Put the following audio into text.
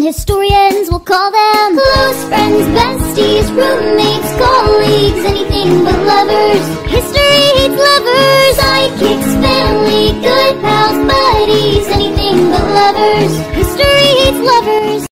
and historians will call them close friends, besties, roommates, colleagues, anything but lovers. History hates lovers, sidekicks, family, good pals, buddies, anything but lovers. History hates lovers.